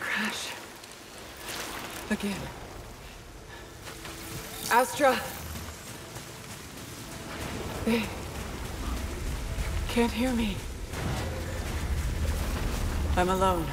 Crash. Again. Astra. They can't hear me. I'm alone.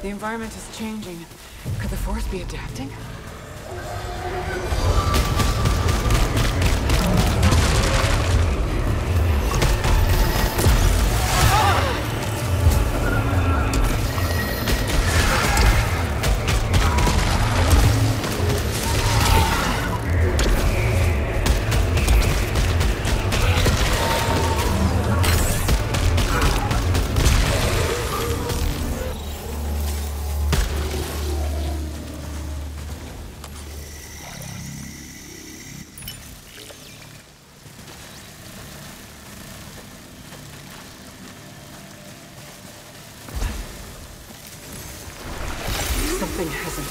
The environment is changing. Could the Force be adapting?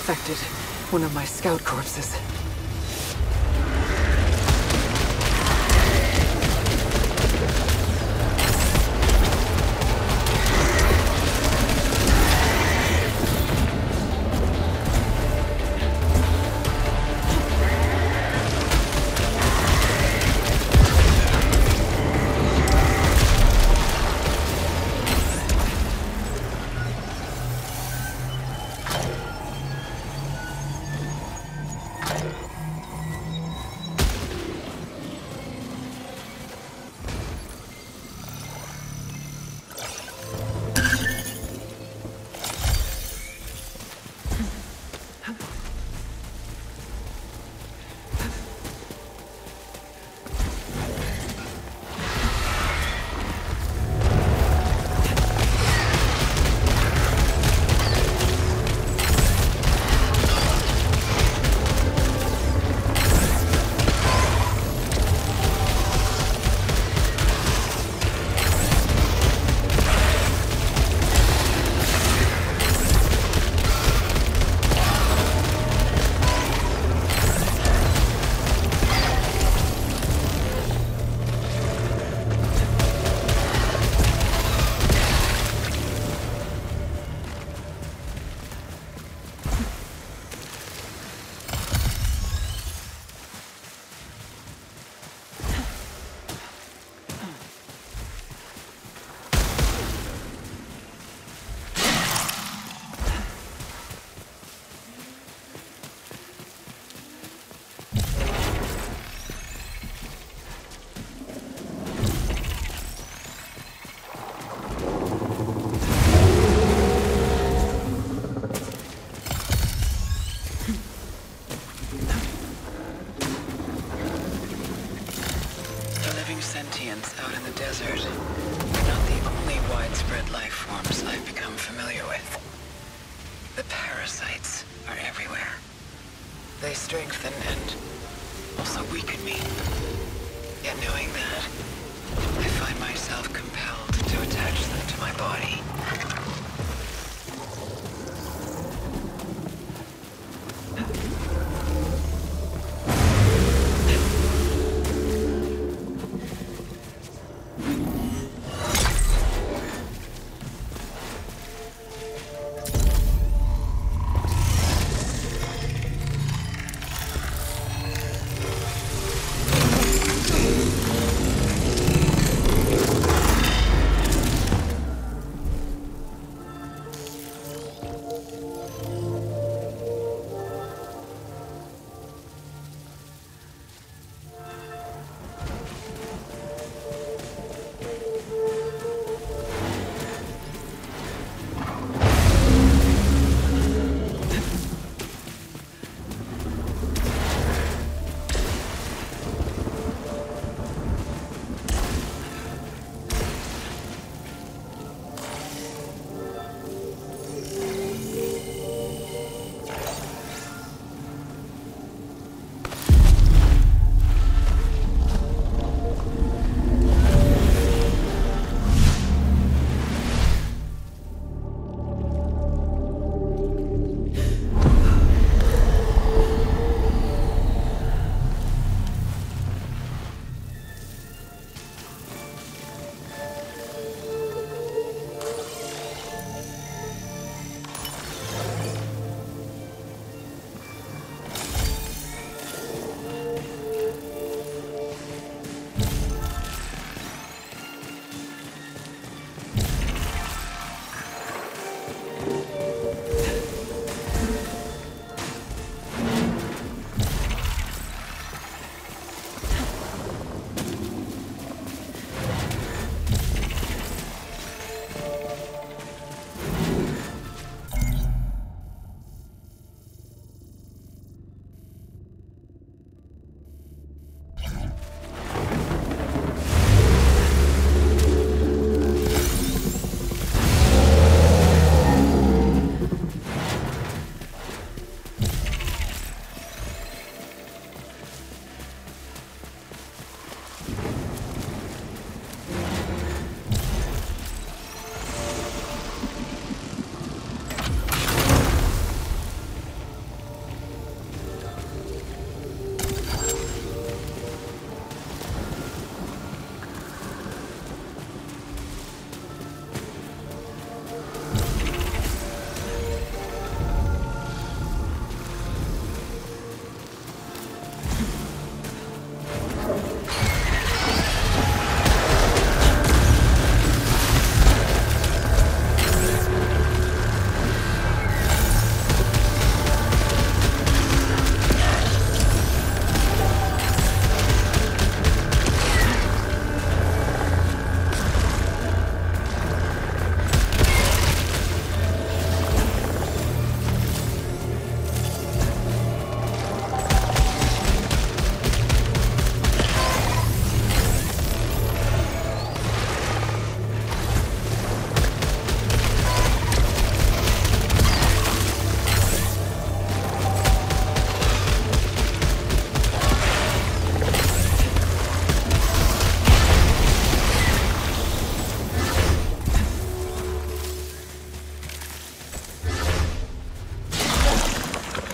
Infected one of my scout corpses. Sentients out in the desert are not the only widespread life forms I've become familiar with. The parasites are everywhere. They strengthen and also weaken me. Yet knowing that, I find myself compelled to attach them to my body.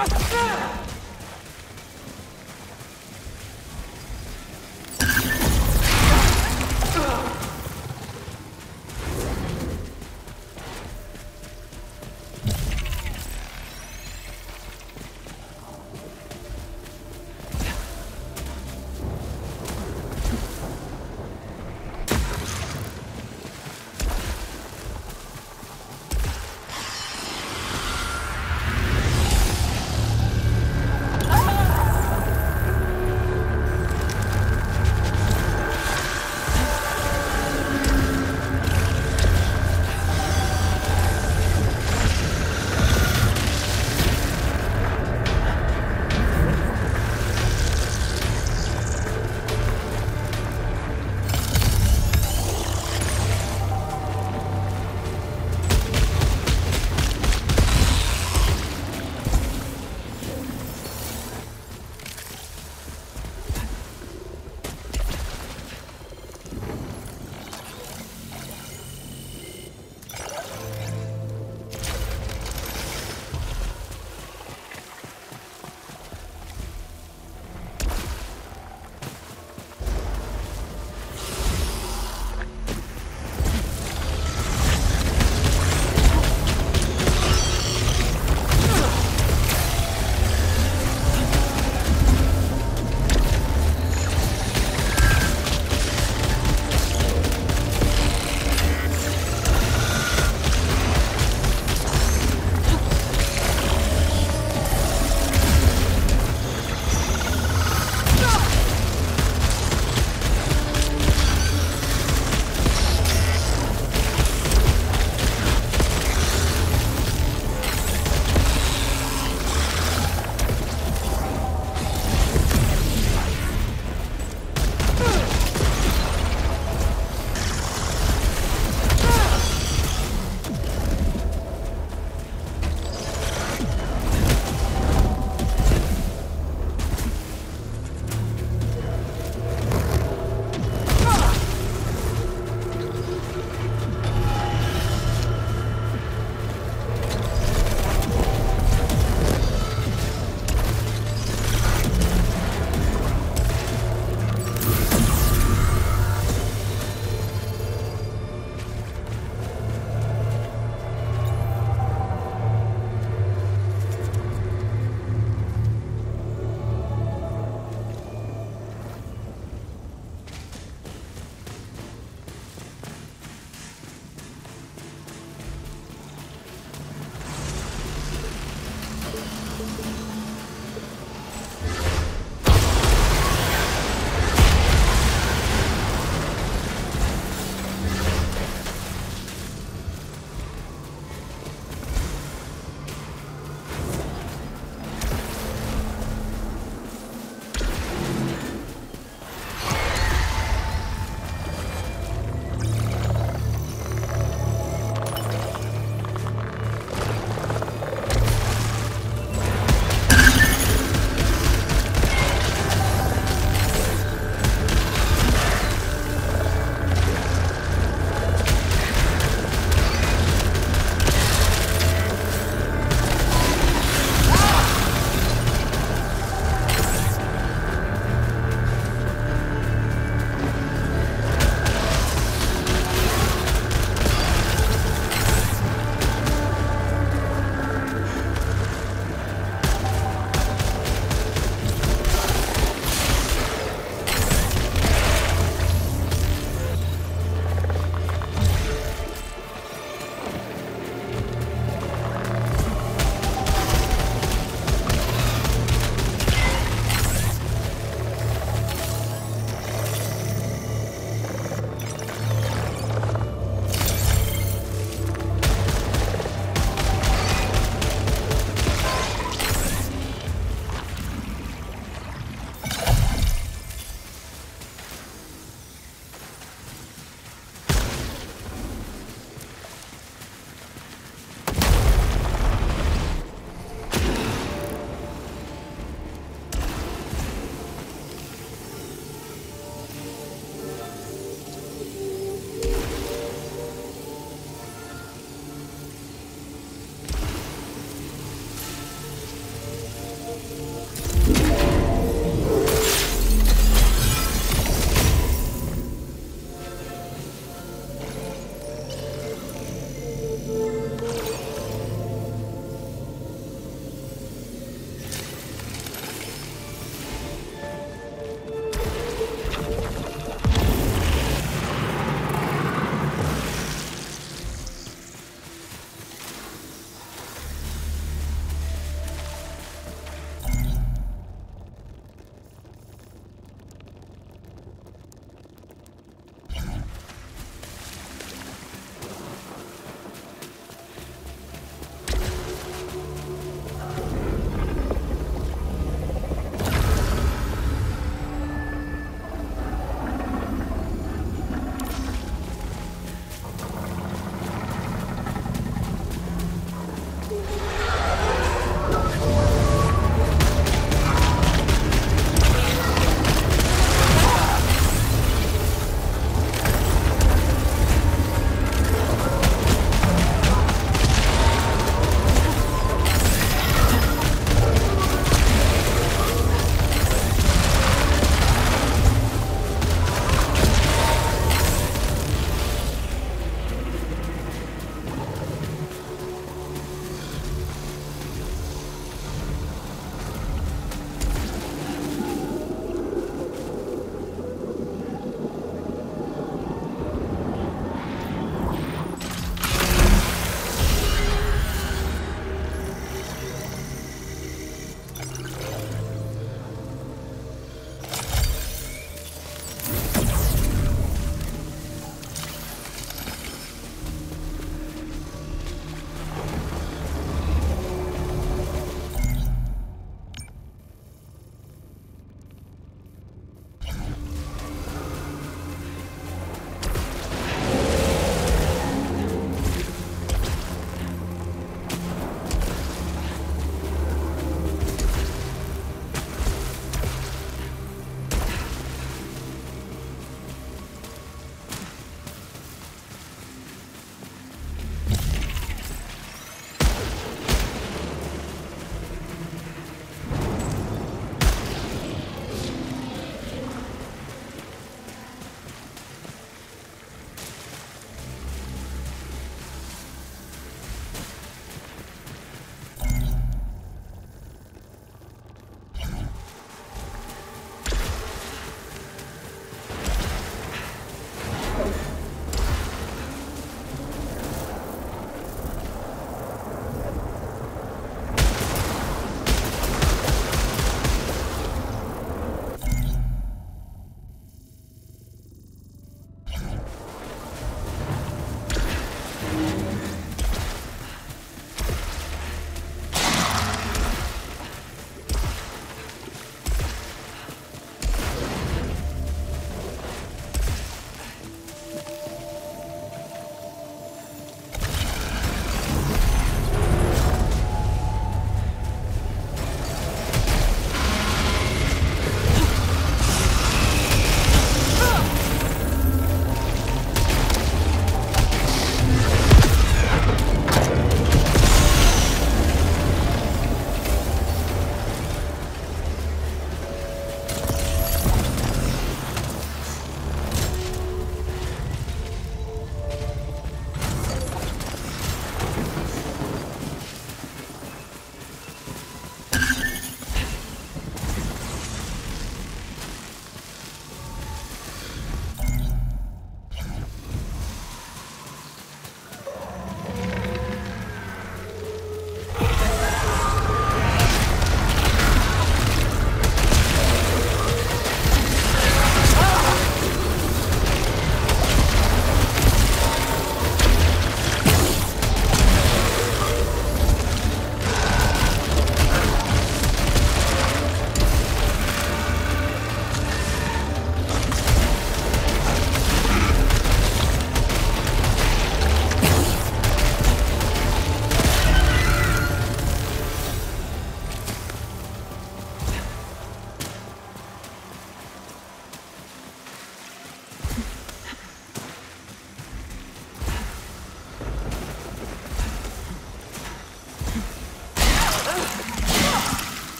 やった!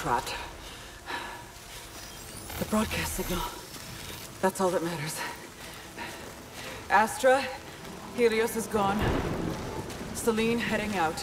Trapped. The broadcast signal. That's all that matters. Astra, Helios is gone. Selene heading out.